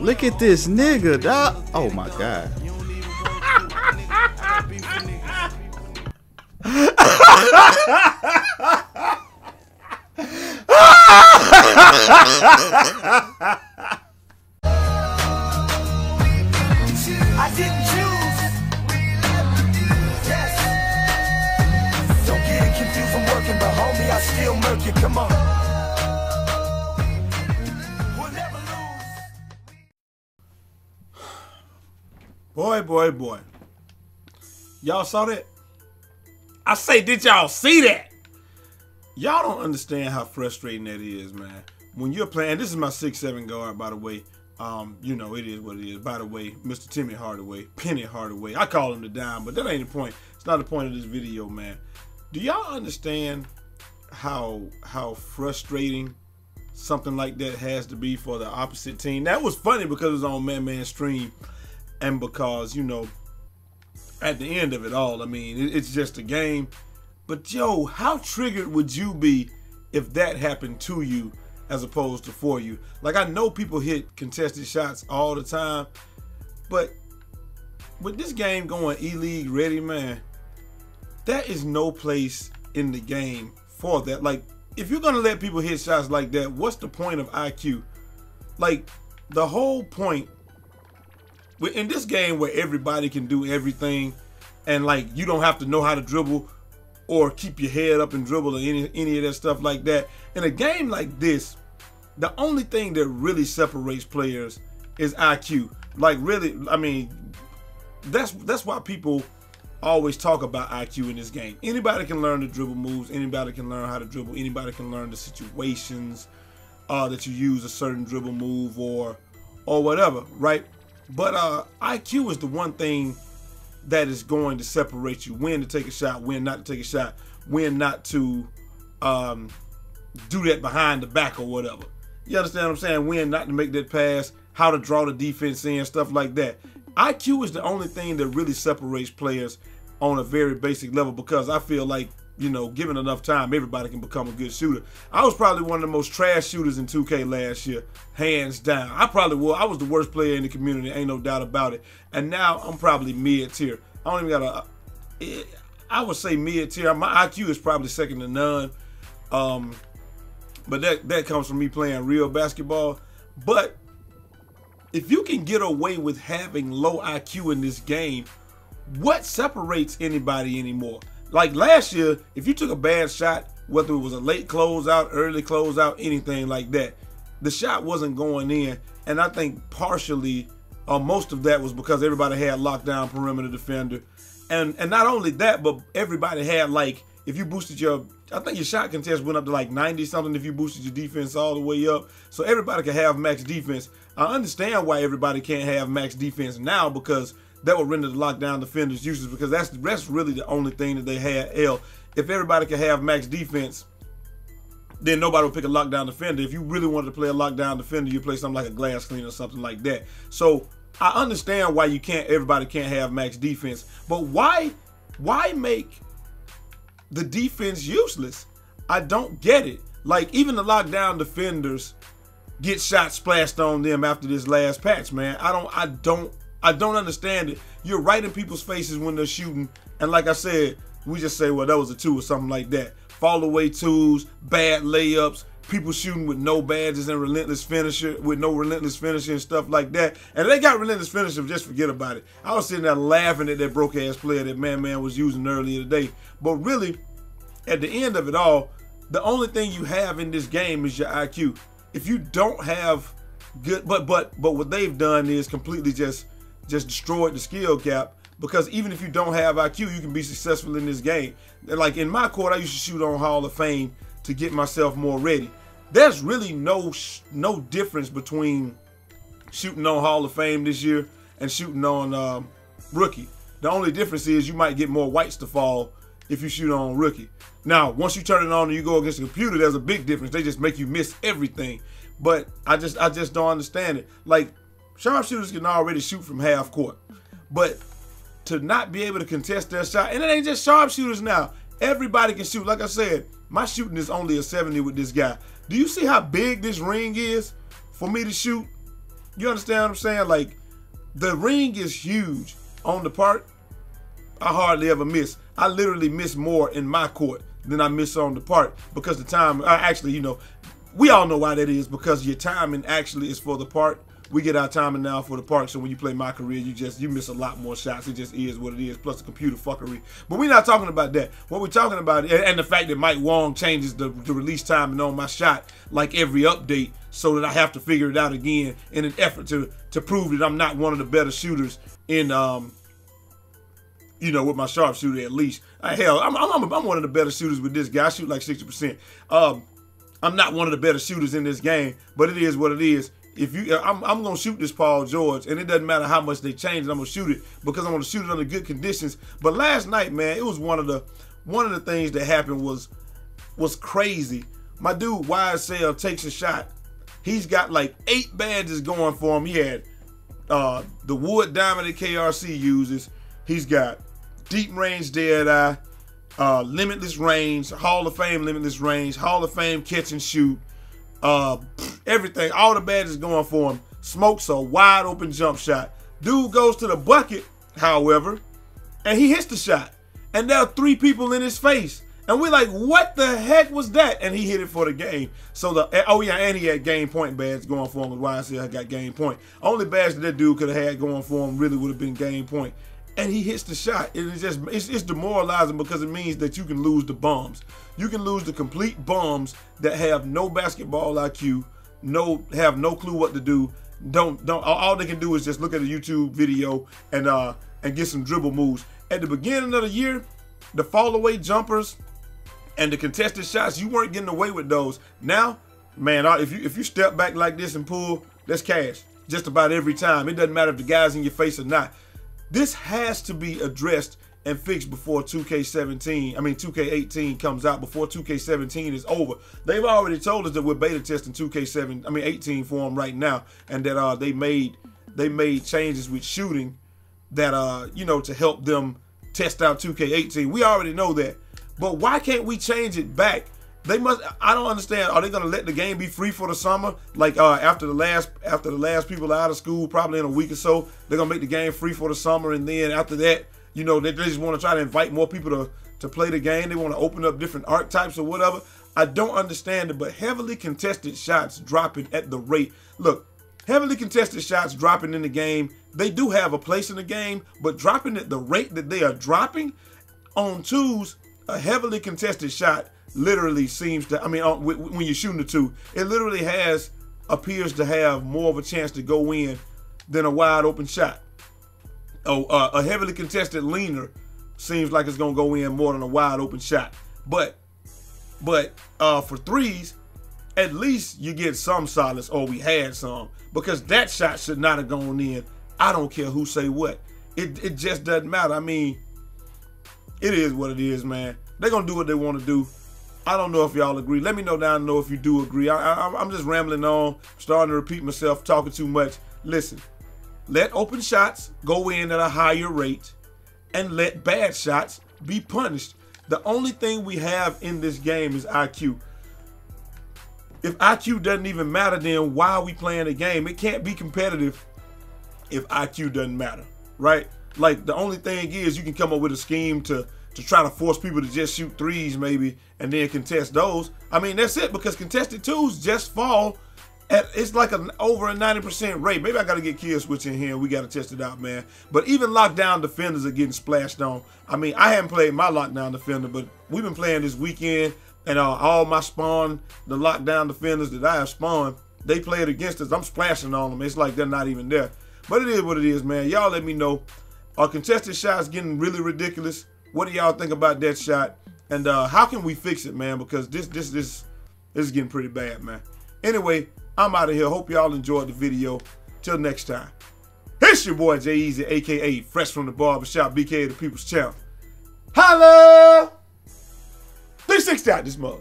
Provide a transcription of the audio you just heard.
Look at this nigga, dog. Oh my god. I didn't choose. Yes. Don't get confused. I'm working, but homie, I still murk you. Come on. Boy, boy, boy. Y'all saw that? I say, did y'all see that? Y'all don't understand how frustrating that is, man. When you're playing, this is my six seven guard, by the way. Um, you know, it is what it is. By the way, Mr. Timmy Hardaway, Penny Hardaway. I call him the dime, but that ain't the point. It's not the point of this video, man. Do y'all understand how how frustrating something like that has to be for the opposite team? That was funny because it was on Man Man Stream, and because you know, at the end of it all, I mean, it's just a game. But yo, how triggered would you be if that happened to you as opposed to for you? Like I know people hit contested shots all the time, but with this game going E-League ready, man, that is no place in the game for that. Like, if you're gonna let people hit shots like that, what's the point of IQ? Like, the whole point in this game where everybody can do everything, and like you don't have to know how to dribble or keep your head up and dribble or any any of that stuff like that. In a game like this, the only thing that really separates players is IQ. Like really, I mean, that's that's why people always talk about IQ in this game. Anybody can learn the dribble moves. Anybody can learn how to dribble. Anybody can learn the situations uh, that you use a certain dribble move or or whatever, right? But uh, IQ is the one thing that is going to separate you: when to take a shot, when not to take a shot, when not to um, do that behind the back or whatever. You understand what I'm saying? When not to make that pass, how to draw the defense in, stuff like that. IQ is the only thing that really separates players on a very basic level because I feel like, you know, given enough time, everybody can become a good shooter. I was probably one of the most trash shooters in 2K last year, hands down. I probably was. I was the worst player in the community, ain't no doubt about it. And now I'm probably mid tier. I don't even got a. I would say mid tier. My IQ is probably second to none. Um, but that that comes from me playing real basketball. But if you can get away with having low IQ in this game, what separates anybody anymore? Like last year, if you took a bad shot, whether it was a late closeout, early closeout, anything like that, the shot wasn't going in. And I think partially, or most of that was because everybody had lockdown perimeter defender. And and not only that, but everybody had like if you boosted your I think your shot contest went up to like 90 something if you boosted your defense all the way up. So everybody could have max defense. I understand why everybody can't have max defense now because that would render the lockdown defenders useless because that's that's really the only thing that they had. L. If everybody could have max defense, then nobody would pick a lockdown defender. If you really wanted to play a lockdown defender, you play something like a glass cleaner or something like that. So I understand why you can't everybody can't have max defense, but why why make the defense useless? I don't get it. Like even the lockdown defenders get shots splashed on them after this last patch, man. I don't I don't I don't understand it. You're right in people's faces when they're shooting, and like I said, we just say, well, that was a two or something like that. Fall away twos, bad layups, people shooting with no badges and relentless finisher, with no relentless finisher and stuff like that. And they got relentless finisher, just forget about it. I was sitting there laughing at that broke ass player that Man Man was using earlier today. But really, at the end of it all, the only thing you have in this game is your IQ. If you don't have good, but but but what they've done is completely just just destroyed the skill gap because even if you don't have IQ, you can be successful in this game. Like in my court, I used to shoot on Hall of Fame to get myself more ready. There's really no no difference between shooting on Hall of Fame this year and shooting on um, rookie. The only difference is you might get more whites to fall if you shoot on rookie. Now, once you turn it on and you go against the computer, there's a big difference. They just make you miss everything. But I just I just don't understand it. Like sharpshooters can already shoot from half court, but to not be able to contest their shot, and it ain't just sharpshooters now. Everybody can shoot. Like I said, my shooting is only a 70 with this guy. Do you see how big this ring is? for me to shoot. You understand what I'm saying? Like the ring is huge on the park. I hardly ever miss. I literally miss more in my court than I miss on the park because the time. I actually, you know, we all know why that is because your timing actually is for the park. We get our timing now for the park, so when you play my career, you just you miss a lot more shots. It just is what it is. Plus the computer fuckery. But we're not talking about that. What we're talking about, and, and the fact that Mike Wang changes the, the release timing on my shot like every update, so that I have to figure it out again in an effort to to prove that I'm not one of the better shooters in um you know, with my sharpshooter at least. Uh, hell, I'm, I'm, I'm one of the better shooters with this guy. I shoot like 60%. Um, I'm not one of the better shooters in this game, but it is what it is. If you, I'm, I'm gonna shoot this Paul George, and it doesn't matter how much they change. I'm gonna shoot it because I'm gonna shoot it under good conditions. But last night, man, it was one of the one of the things that happened was was crazy. My dude YSL takes a shot. He's got like eight badges going for him. He had uh, the wood diamond that KRC uses. He's got deep range dead eye, uh, limitless range, Hall of Fame limitless range, Hall of Fame catch and shoot, uh, everything. All the badges going for him. Smokes a wide open jump shot. Dude goes to the bucket, however, and he hits the shot. And there are three people in his face. And we're like, what the heck was that? And he hit it for the game. So the oh yeah, and he had game point badge going for him. why With YSL got game point. Only badge that that dude could have had going for him really would have been game point. point and he hits the shot. It is just it's, it's demoralizing because it means that you can lose the bums. You can lose the complete bums that have no basketball IQ, no have no clue what to do. Don't don't all they can do is just look at a YouTube video and uh and get some dribble moves. At the beginning of the year, the fall away jumpers and the contested shots, you weren't getting away with those. Now, man, if you if you step back like this and pull, that's cash. Just about every time. It doesn't matter if the guy's in your face or not. This has to be addressed and fixed before 2K17, I mean 2K18 comes out, before 2K17 is over. They've already told us that we're beta testing 2K7, I mean 18 for them right now, and that uh, they made they made changes with shooting that uh you know to help them test out 2K18. We already know that, but why can't we change it back they must. I don't understand. Are they to let the game be free for the summer? Like uh, after the last after the last people out of school, probably in a week or so, they're gonna make the game free for the summer, and then after that, you know, they, they just want to try to invite more people to to play the game. They want to open up different archetypes or whatever. I don't understand it, but heavily contested shots dropping at the rate. Look, heavily contested shots dropping in the game. They do have a place in the game, but dropping at the rate that they are dropping on twos, a heavily contested shot literally seems to. I mean, uh, when you're shooting the two, it literally has appears to have more of a chance to go in than a wide open shot. Oh, a heavily contested leaner seems like it's gonna go in more than a wide open shot. But, but uh, for threes, at least you get some solace, or we had some, because that shot should not have gone in. I don't care who say what. It it just doesn't matter. I mean, it is what it is, man. They're gonna do what they want to do. I don't know if y'all agree. Let me know down below if you do agree. I, am just rambling on, starting to repeat myself, talking too much. Listen, let open shots go in at a higher rate and let bad shots be punished. The only thing we have in this game is IQ. If IQ doesn't even matter, then why are we playing the game? It can't be competitive if IQ doesn't matter, right? Like the only thing is you can come up with a scheme to to try to force people to just shoot threes maybe and then contest those. I mean, that's it because contested twos just fall at, it's like an over a 90% rate. Maybe I got to get kill switch in here and we got to test it out, man. But even lockdown defenders are getting splashed on. I mean, I haven't played my lockdown defender, but we've been playing this weekend and uh, all my spawn, the lockdown defenders that I have spawned, they played against us. I'm splashing on them. It's like they're not even there. But it is what it is, man. Y'all let me know. Are contested shots getting really ridiculous? What do y'all think about that shot? And uh, how can we fix it, man? Because this this this this is getting pretty bad, man. Anyway, I'm out of here. Hope y'all enjoyed the video. Till next time. It's your boy Jai Eazy, aka Fresh from the Barbershop, BK the People's Champ. Holla! 360 out this mug.